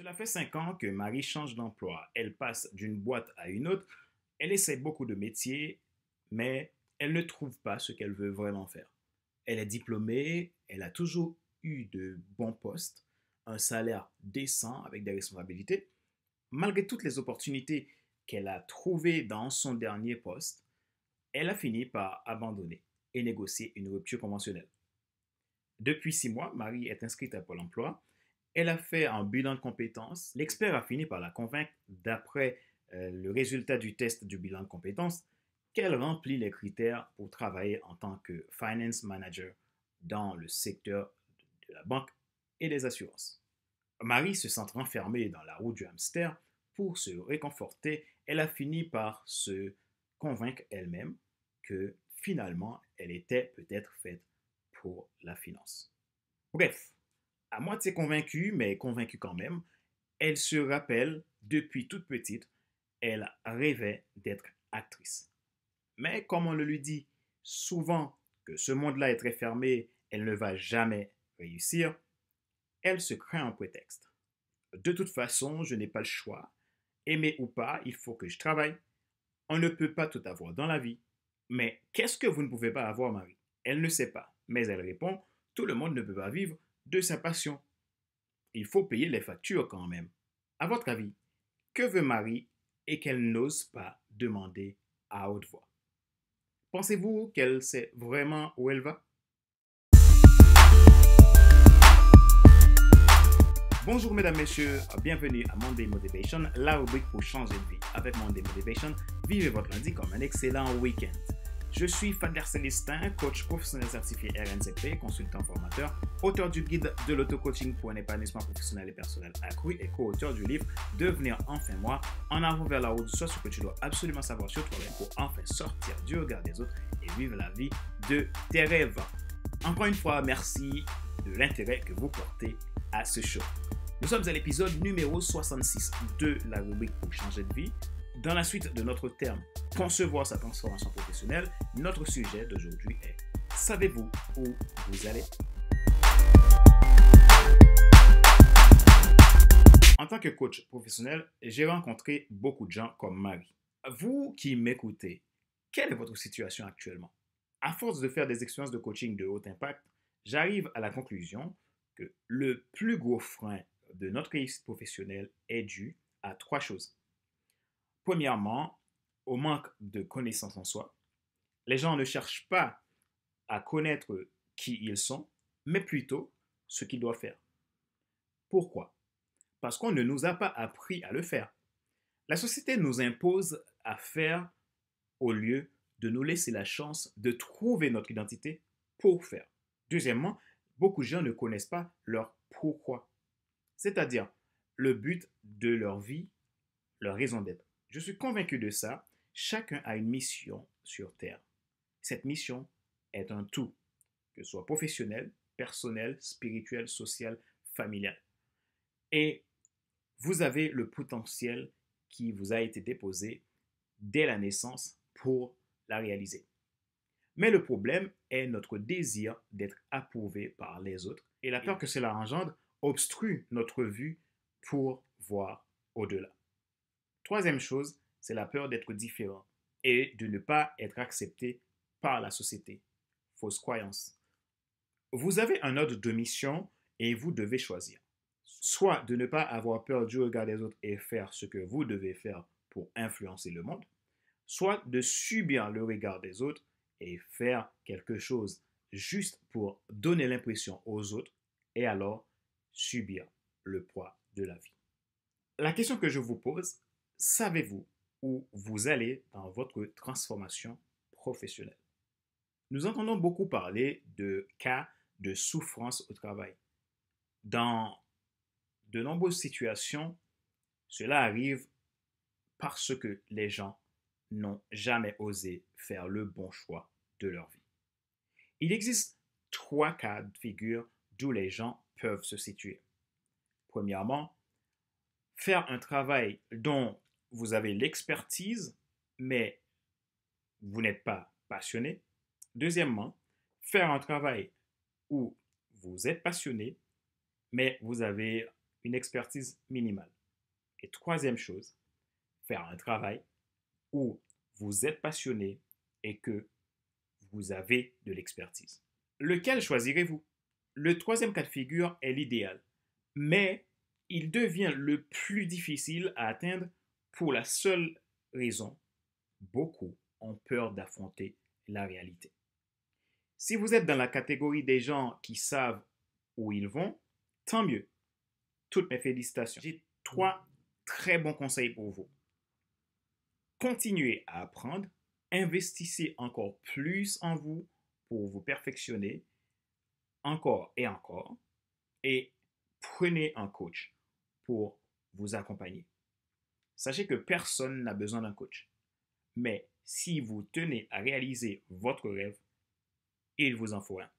Cela fait cinq ans que Marie change d'emploi. Elle passe d'une boîte à une autre. Elle essaie beaucoup de métiers, mais elle ne trouve pas ce qu'elle veut vraiment faire. Elle est diplômée, elle a toujours eu de bons postes, un salaire décent avec des responsabilités. Malgré toutes les opportunités qu'elle a trouvées dans son dernier poste, elle a fini par abandonner et négocier une rupture conventionnelle. Depuis six mois, Marie est inscrite à Pôle emploi. Elle a fait un bilan de compétences. L'expert a fini par la convaincre, d'après euh, le résultat du test du bilan de compétences, qu'elle remplit les critères pour travailler en tant que finance manager dans le secteur de la banque et des assurances. Marie se sent renfermée dans la roue du hamster. Pour se réconforter, elle a fini par se convaincre elle-même que finalement, elle était peut-être faite pour la finance. Bref, à moitié convaincue, mais convaincue quand même, elle se rappelle, depuis toute petite, elle rêvait d'être actrice. Mais comme on le lui dit souvent que ce monde-là est très fermé, elle ne va jamais réussir, elle se crée un prétexte. De toute façon, je n'ai pas le choix. Aimer ou pas, il faut que je travaille. On ne peut pas tout avoir dans la vie. Mais qu'est-ce que vous ne pouvez pas avoir, Marie? Elle ne sait pas. Mais elle répond, tout le monde ne peut pas vivre de sa passion. Il faut payer les factures quand même. À votre avis, que veut Marie et qu'elle n'ose pas demander à haute voix? Pensez-vous qu'elle sait vraiment où elle va? Bonjour mesdames, messieurs, bienvenue à Monday Motivation, la rubrique pour changer de vie. Avec Monday Motivation, vivez votre lundi comme un excellent week-end. Je suis Fadler Célestin, coach professionnel certifié RNCP, consultant formateur, auteur du guide de l'auto-coaching pour un épanouissement professionnel et personnel accru et co-auteur du livre Devenir enfin moi, en avant vers la route, soit ce que tu dois absolument savoir sur toi-même pour enfin sortir du regard des autres et vivre la vie de tes rêves. Encore une fois, merci de l'intérêt que vous portez à ce show. Nous sommes à l'épisode numéro 66 de la rubrique pour changer de vie. Dans la suite de notre terme Concevoir sa transformation professionnelle, notre sujet d'aujourd'hui est Savez-vous où vous allez? En tant que coach professionnel, j'ai rencontré beaucoup de gens comme Marie. Vous qui m'écoutez, quelle est votre situation actuellement? À force de faire des expériences de coaching de haut impact, j'arrive à la conclusion que le plus gros frein de notre réussite professionnelle est dû à trois choses. Premièrement, au manque de connaissance en soi. Les gens ne cherchent pas à connaître qui ils sont, mais plutôt ce qu'ils doivent faire. Pourquoi? Parce qu'on ne nous a pas appris à le faire. La société nous impose à faire au lieu de nous laisser la chance de trouver notre identité pour faire. Deuxièmement, beaucoup de gens ne connaissent pas leur pourquoi, c'est-à-dire le but de leur vie, leur raison d'être. Je suis convaincu de ça. Chacun a une mission sur Terre. Cette mission est un tout, que ce soit professionnel, personnel, spirituel, social, familial. Et vous avez le potentiel qui vous a été déposé dès la naissance pour la réaliser. Mais le problème est notre désir d'être approuvé par les autres et la peur que cela engendre obstrue notre vue pour voir au-delà. Troisième chose, c'est la peur d'être différent et de ne pas être accepté par la société. Fausse croyance. Vous avez un ordre de mission et vous devez choisir. Soit de ne pas avoir peur du regard des autres et faire ce que vous devez faire pour influencer le monde, soit de subir le regard des autres et faire quelque chose juste pour donner l'impression aux autres et alors subir le poids de la vie. La question que je vous pose, savez-vous où vous allez dans votre transformation professionnelle Nous entendons beaucoup parler de cas de souffrance au travail. Dans de nombreuses situations, cela arrive parce que les gens n'ont jamais osé faire le bon choix de leur vie. Il existe trois cas de figure d'où les gens peuvent se situer. Premièrement, faire un travail dont vous avez l'expertise, mais vous n'êtes pas passionné. Deuxièmement, faire un travail où vous êtes passionné, mais vous avez une expertise minimale. Et troisième chose, faire un travail où vous êtes passionné et que vous avez de l'expertise. Lequel choisirez-vous? Le troisième cas de figure est l'idéal, mais il devient le plus difficile à atteindre pour la seule raison, beaucoup ont peur d'affronter la réalité. Si vous êtes dans la catégorie des gens qui savent où ils vont, tant mieux. Toutes mes félicitations. J'ai trois très bons conseils pour vous. Continuez à apprendre, investissez encore plus en vous pour vous perfectionner encore et encore et prenez un coach pour vous accompagner. Sachez que personne n'a besoin d'un coach. Mais si vous tenez à réaliser votre rêve, il vous en faut un.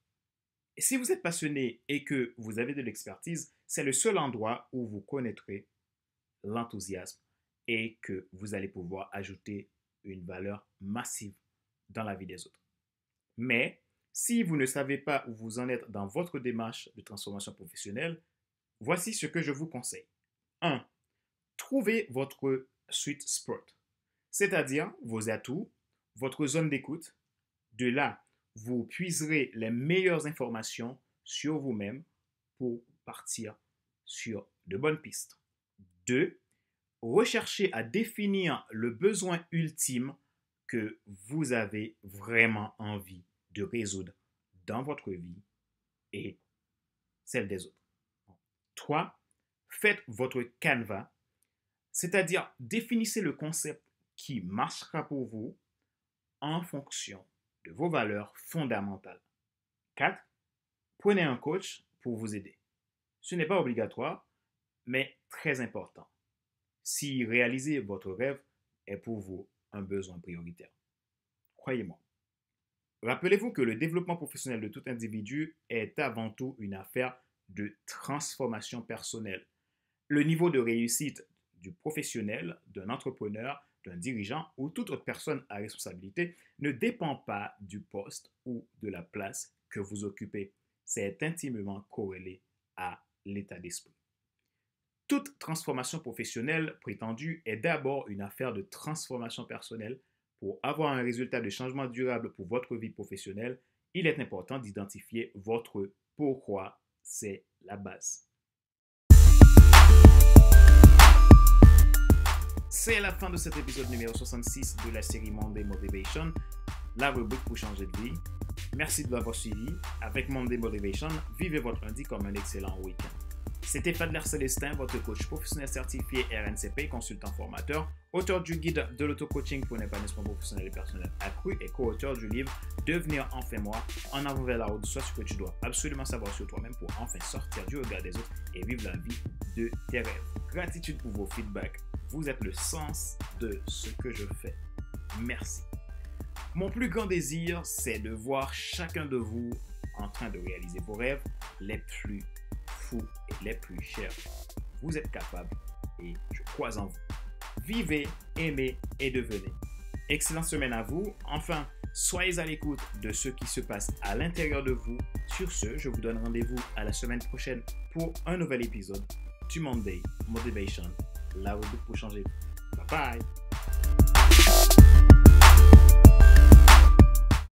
Si vous êtes passionné et que vous avez de l'expertise, c'est le seul endroit où vous connaîtrez l'enthousiasme et que vous allez pouvoir ajouter une valeur massive dans la vie des autres. Mais si vous ne savez pas où vous en êtes dans votre démarche de transformation professionnelle, voici ce que je vous conseille. 1. Trouvez votre sweet spot, c'est-à-dire vos atouts, votre zone d'écoute. De là, vous puiserez les meilleures informations sur vous-même pour partir sur de bonnes pistes. 2. Recherchez à définir le besoin ultime que vous avez vraiment envie de résoudre dans votre vie et celle des autres. 3. Faites votre canevas, c'est-à-dire définissez le concept qui marchera pour vous en fonction de vos valeurs fondamentales. 4. Prenez un coach pour vous aider. Ce n'est pas obligatoire, mais très important. Si réaliser votre rêve est pour vous un besoin prioritaire. Croyez-moi. Rappelez-vous que le développement professionnel de tout individu est avant tout une affaire de transformation personnelle. Le niveau de réussite du professionnel, d'un entrepreneur, d'un dirigeant ou toute autre personne à responsabilité ne dépend pas du poste ou de la place que vous occupez. C'est intimement corrélé à l'état d'esprit. Toute transformation professionnelle prétendue est d'abord une affaire de transformation personnelle. Pour avoir un résultat de changement durable pour votre vie professionnelle, il est important d'identifier votre pourquoi. C'est la base. C'est la fin de cet épisode numéro 66 de la série Monday Motivation, la rubrique pour changer de vie. Merci de l'avoir suivi. Avec Monday Motivation, vivez votre lundi comme un excellent week-end. C'était Fadler Célestin, votre coach professionnel certifié RNCP, consultant formateur, auteur du guide de l'auto-coaching pour un épanouissement professionnel et personnel accru et co-auteur du livre Devenir enfin moi, en avant vers la route, soit ce que tu dois absolument savoir sur toi-même pour enfin sortir du regard des autres et vivre la vie de tes rêves. Gratitude pour vos feedbacks vous êtes le sens de ce que je fais. Merci. Mon plus grand désir, c'est de voir chacun de vous en train de réaliser vos rêves les plus les plus chers. Vous êtes capable et je crois en vous. Vivez, aimez et devenez. Excellente semaine à vous. Enfin, soyez à l'écoute de ce qui se passe à l'intérieur de vous. Sur ce, je vous donne rendez-vous à la semaine prochaine pour un nouvel épisode du Monday Motivation la rubrique pour changer. Bye bye